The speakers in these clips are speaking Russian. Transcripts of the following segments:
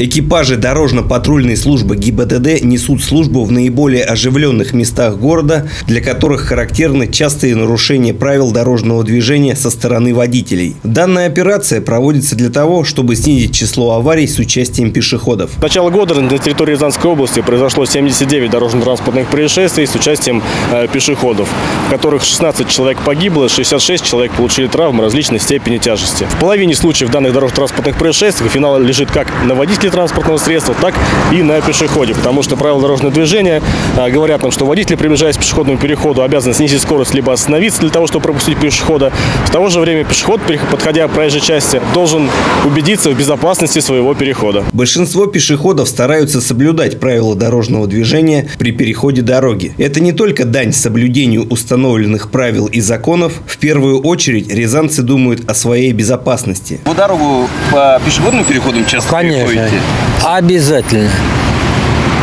Экипажи дорожно-патрульной службы ГИБДД несут службу в наиболее оживленных местах города, для которых характерны частые нарушения правил дорожного движения со стороны водителей. Данная операция проводится для того, чтобы снизить число аварий с участием пешеходов. С начала года на территории Рязанской области произошло 79 дорожно-транспортных происшествий с участием э, пешеходов, в которых 16 человек погибло, 66 человек получили травмы различной степени тяжести. В половине случаев данных дорожно-транспортных происшествий финал лежит как на водителе транспортного средства, так и на пешеходе, потому что правила дорожного движения э, говорят нам, что водитель, приближаясь к пешеходному переходу, обязан снизить скорость либо остановиться для того, чтобы пропустить пешехода. В то же время пешеход, подходя к проезжей части, должен убедиться в безопасности своего перехода. Большинство пешеходов стараются соблюдать правила дорожного движения при переходе дороги. Это не только дань соблюдению установленных правил и законов. В первую очередь рязанцы думают о своей безопасности. Вы дорогу по пешеходным переходам часто Конечно, переходите? Обязательно.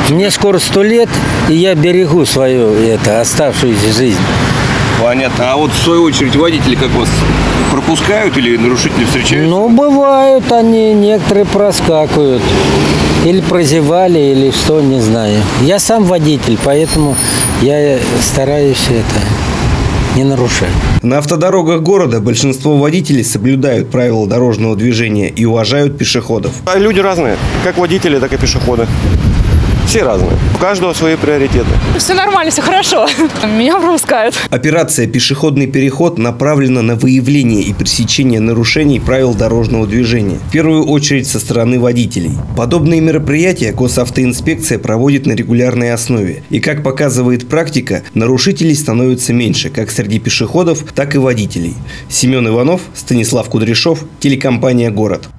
Мне скоро сто лет, и я берегу свою это, оставшуюся жизнь. Понятно. А вот в свою очередь водители как вас пропускают или нарушители встречаются? Ну, бывают они, некоторые проскакивают. Или прозевали, или что, не знаю. Я сам водитель, поэтому я стараюсь это не нарушать. На автодорогах города большинство водителей соблюдают правила дорожного движения и уважают пешеходов. А Люди разные, как водители, так и пешеходы. Все разные. У каждого свои приоритеты. Все нормально, все хорошо. Меня пропускают. Операция «Пешеходный переход» направлена на выявление и пресечение нарушений правил дорожного движения, в первую очередь со стороны водителей. Подобные мероприятия госавтоинспекция проводит на регулярной основе. И, как показывает практика, нарушителей становится меньше как среди пешеходов, так и водителей. Семен Иванов, Станислав Кудряшов, телекомпания «Город».